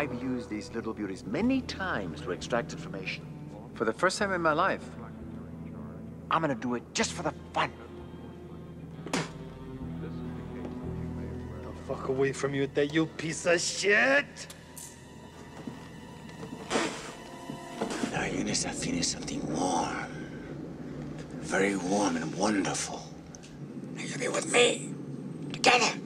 I've used these little beauties many times to extract information. For the first time in my life. I'm gonna do it just for the fun. The fuck away from you with that, you piece of shit! Now, Eunice, I feel something warm. Very warm and wonderful. Now, you'll be with me. Together.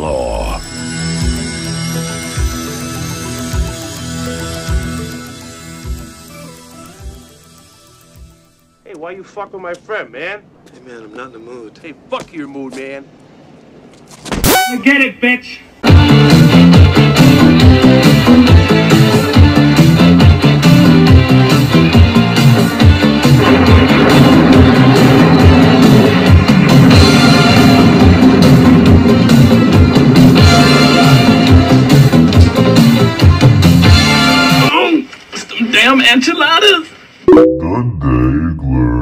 Law. Hey, why you fuck with my friend, man? Hey man, I'm not in the mood. Hey, fuck your mood, man. Get it, bitch. Enchiladas! Good day.